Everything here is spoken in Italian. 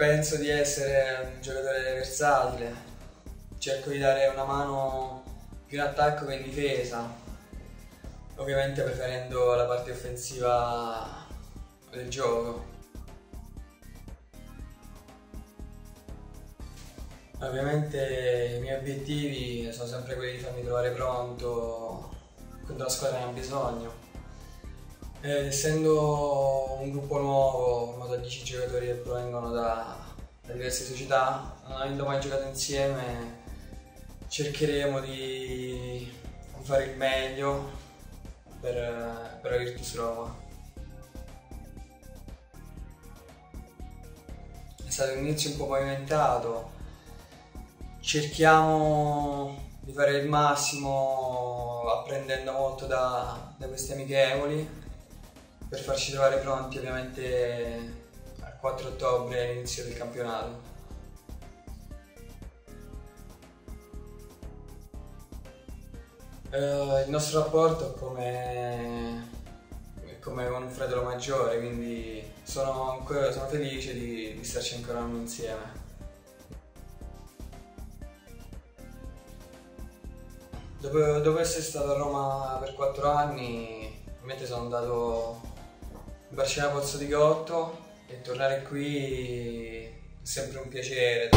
Penso di essere un giocatore versatile, cerco di dare una mano più in attacco che in difesa, ovviamente preferendo la parte offensiva del gioco. Ovviamente i miei obiettivi sono sempre quelli di farmi trovare pronto quando la squadra ne ha bisogno. Eh, essendo un gruppo nuovo, formato da 10 giocatori che provengono da, da, diverse società, non avendo mai giocato insieme, cercheremo di fare il meglio per, per la Virtus Roma. È stato un inizio un po' pavimentato, cerchiamo di fare il massimo apprendendo molto da, da questi amichevoli per farci trovare pronti ovviamente al 4 ottobre all'inizio del campionato. Uh, il nostro rapporto è come, come un fratello maggiore, quindi sono, sono felice di, di starci ancora un anno insieme. Dopo, dopo, essere stato a Roma per 4 anni, ovviamente sono andato Barcellona Pozzo di Gotto e tornare qui è sempre un piacere.